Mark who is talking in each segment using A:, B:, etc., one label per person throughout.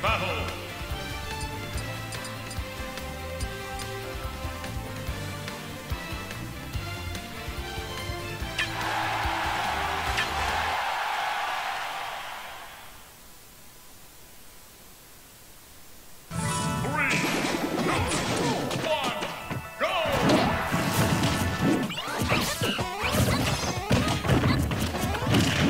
A: battle. Three, two,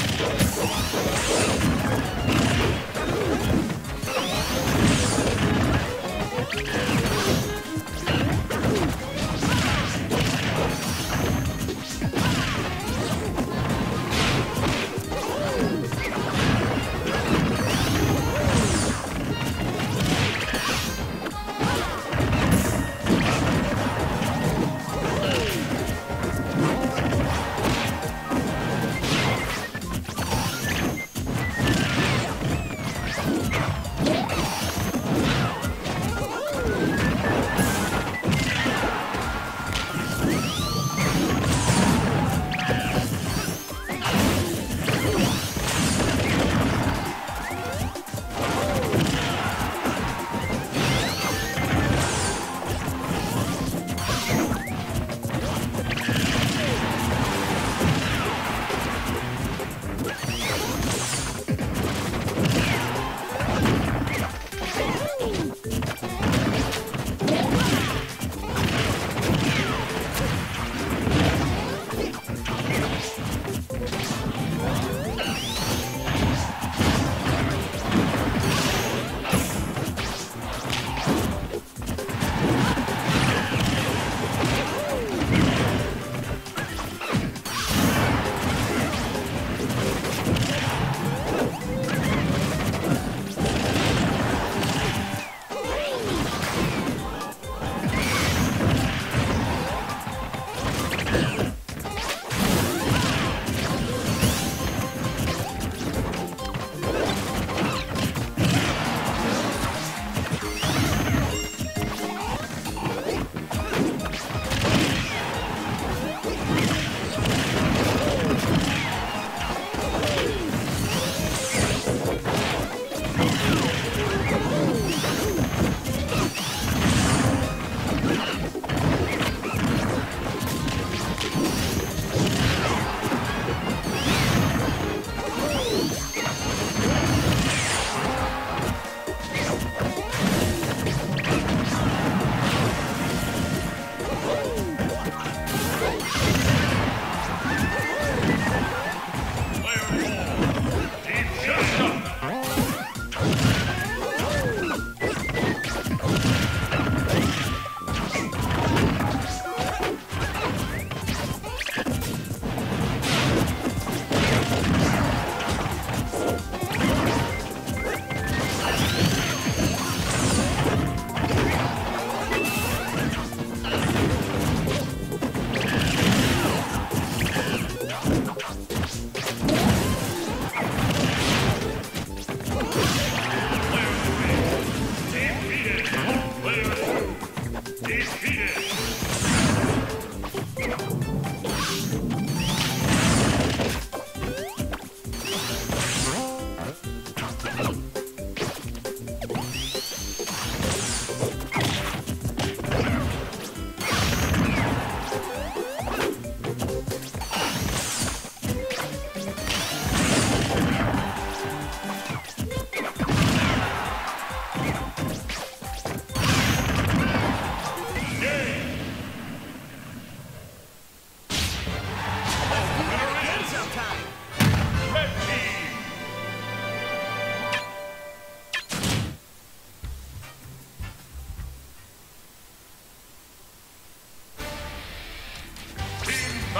A: Yeah.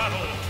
A: battle.